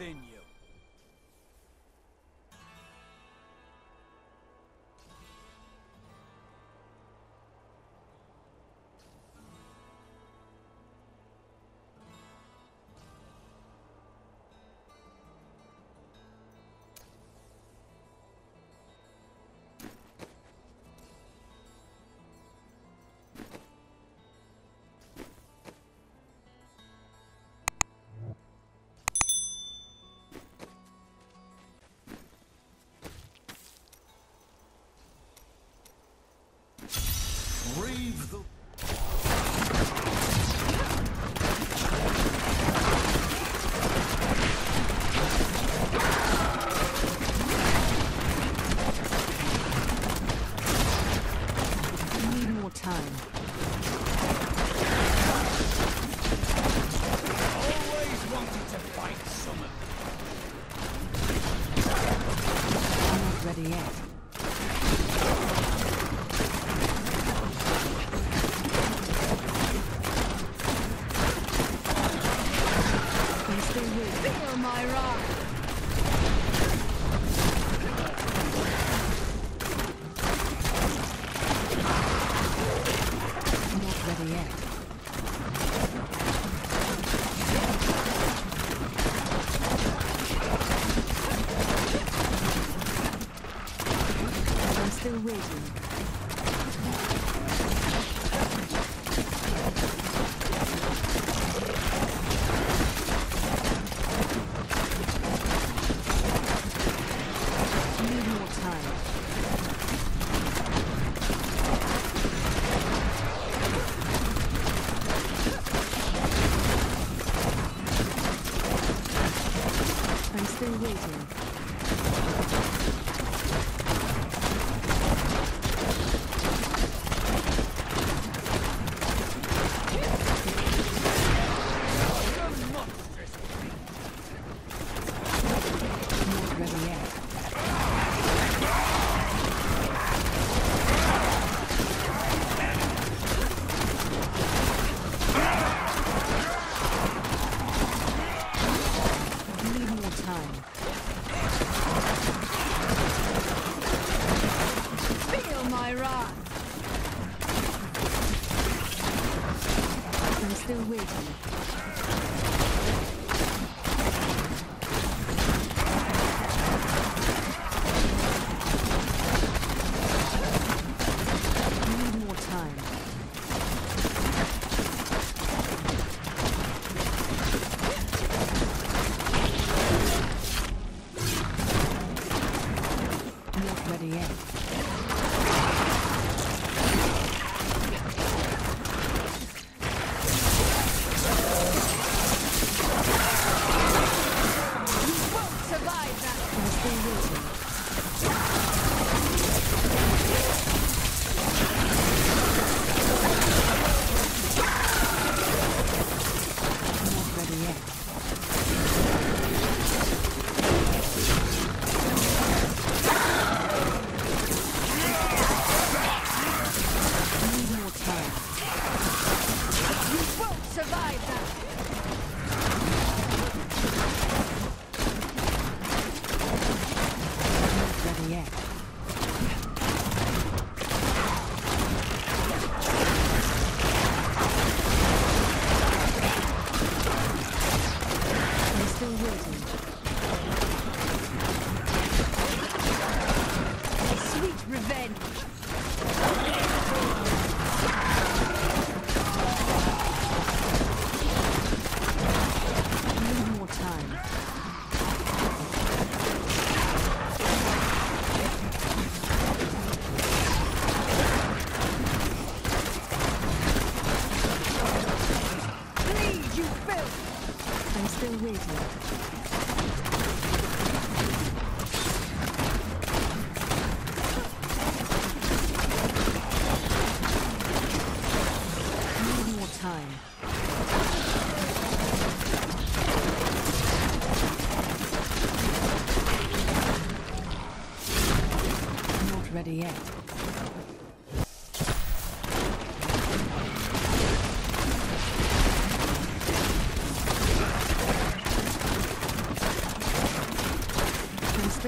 within you. Waiting. My wrath. I'm still waiting.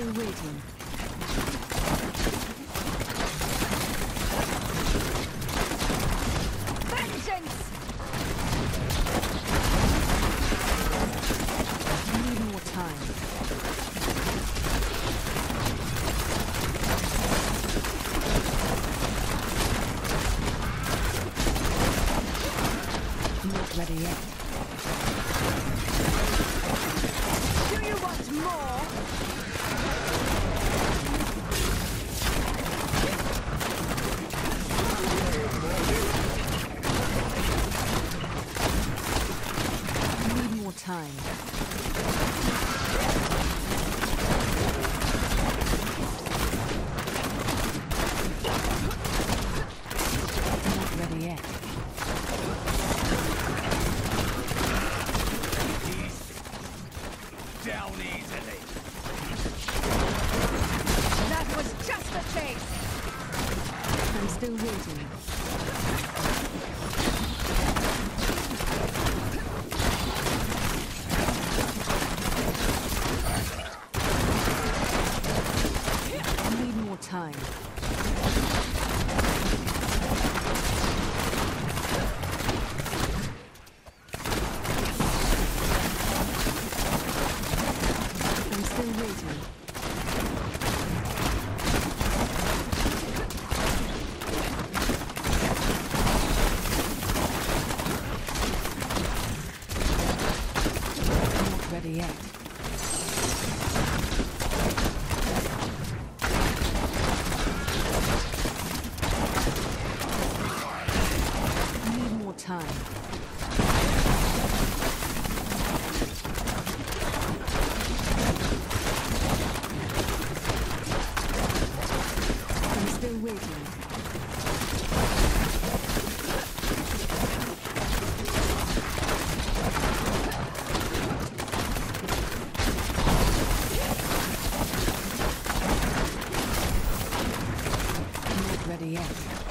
Still waiting. Not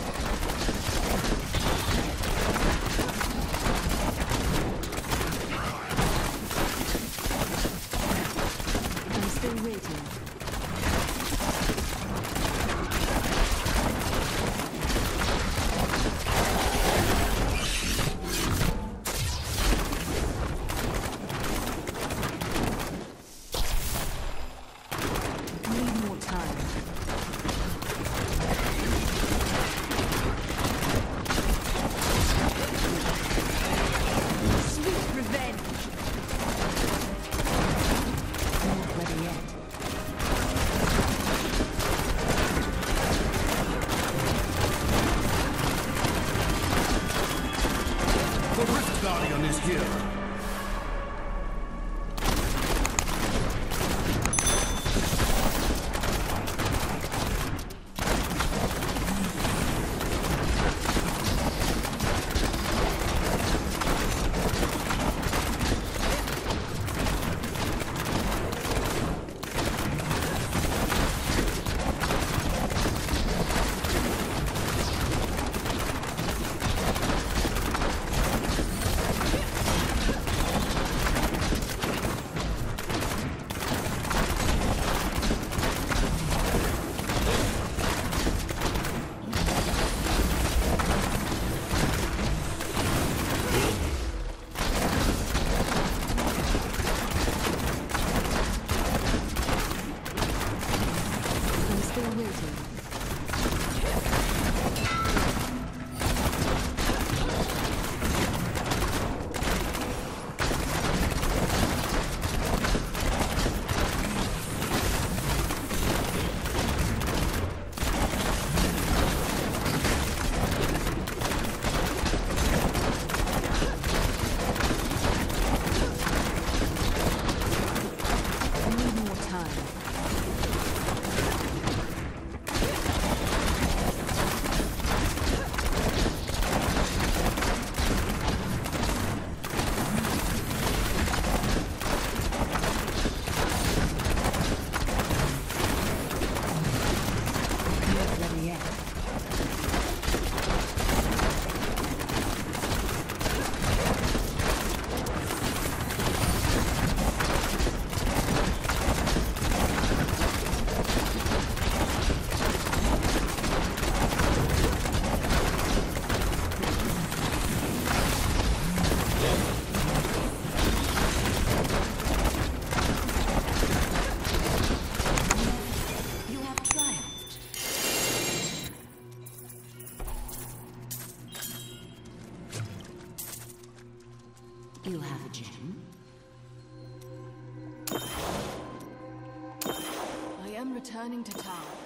Returning to tower.